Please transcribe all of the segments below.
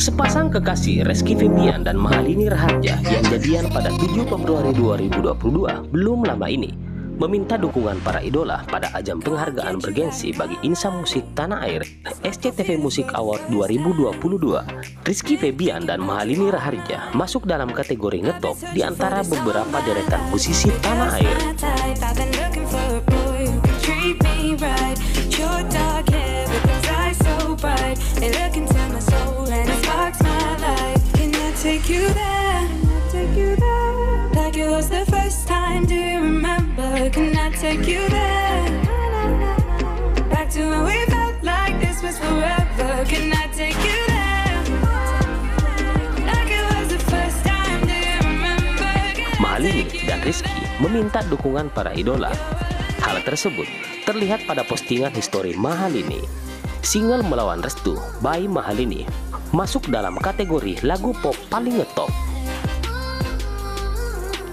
Sepasang kekasih Reski Febian dan Mahalini Raharja yang jadian pada 7 Februari 2022 belum lama ini meminta dukungan para idola pada ajang penghargaan bergensi bagi insan musik tanah air SCTV Music Award 2022. Rizky Febian dan Mahalini Raharja masuk dalam kategori ngetop di antara beberapa deretan musisi tanah air. You there, take you there Like it was the first time, do you remember? Can I take you there? Back to when we felt like this was forever Can I take you there? Like it was the first time, do you remember? Malini dan Rizky meminta dukungan para idola Hal tersebut terlihat pada postingan histori Mahalini Single Melawan Restu by Mahalini masuk dalam kategori lagu pop paling ngetop.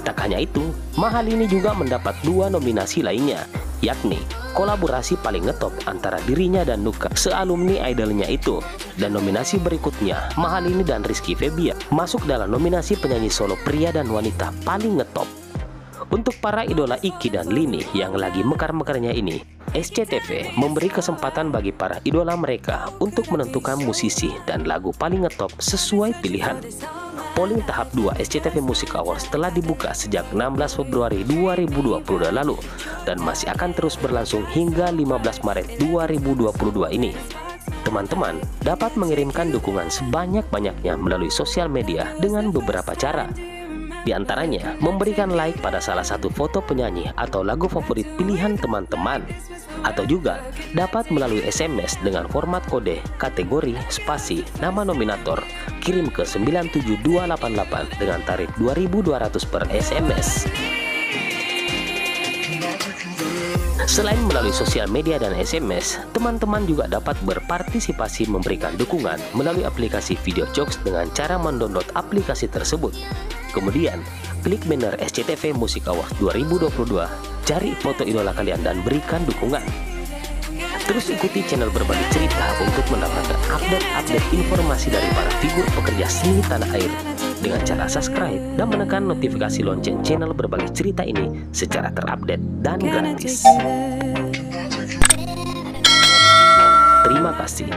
Tak hanya itu, Mahal ini juga mendapat dua nominasi lainnya, yakni kolaborasi paling ngetop antara dirinya dan Nuka sealumni idolnya itu. Dan nominasi berikutnya, Mahal ini dan Rizky Febian masuk dalam nominasi penyanyi solo pria dan wanita paling ngetop. Untuk para idola Iki dan Lini yang lagi mekar-mekarnya ini, SCTV memberi kesempatan bagi para idola mereka untuk menentukan musisi dan lagu paling ngetop sesuai pilihan. Polling tahap 2 SCTV Music Awards telah dibuka sejak 16 Februari 2020 lalu dan masih akan terus berlangsung hingga 15 Maret 2022 ini. Teman-teman dapat mengirimkan dukungan sebanyak-banyaknya melalui sosial media dengan beberapa cara. Di antaranya, memberikan like pada salah satu foto penyanyi atau lagu favorit pilihan teman-teman. Atau juga dapat melalui SMS dengan format kode, kategori, spasi, nama nominator, kirim ke 97288 dengan tarif 2200 per SMS. Selain melalui sosial media dan SMS, teman-teman juga dapat berpartisipasi memberikan dukungan melalui aplikasi Video Jokes dengan cara mendownload aplikasi tersebut. Kemudian, klik banner SCTV Music Awards 2022, cari foto idola kalian dan berikan dukungan. Terus ikuti channel berbagi cerita untuk mendapatkan update-update informasi dari para figur pekerja seni tanah air dengan cara subscribe dan menekan notifikasi lonceng channel berbagi cerita ini secara terupdate dan gratis. Terima kasih.